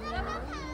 Come on,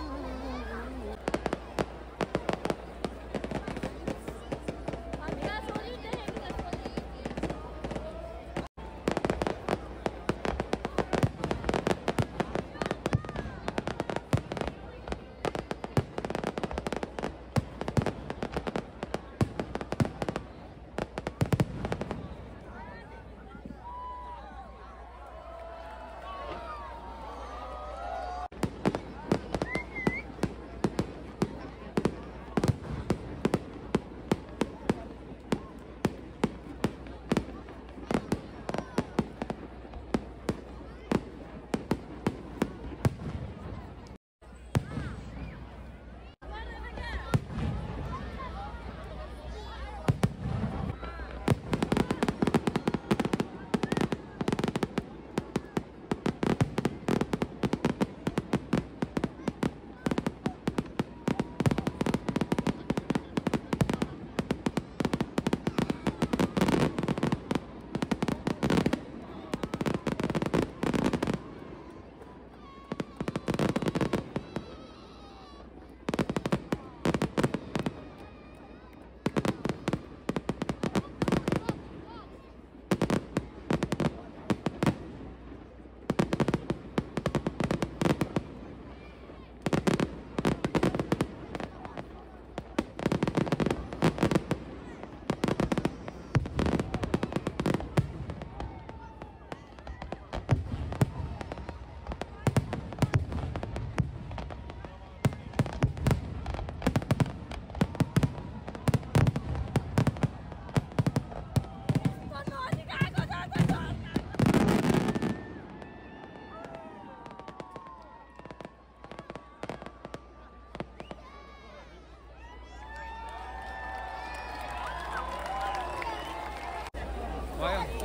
哎呀！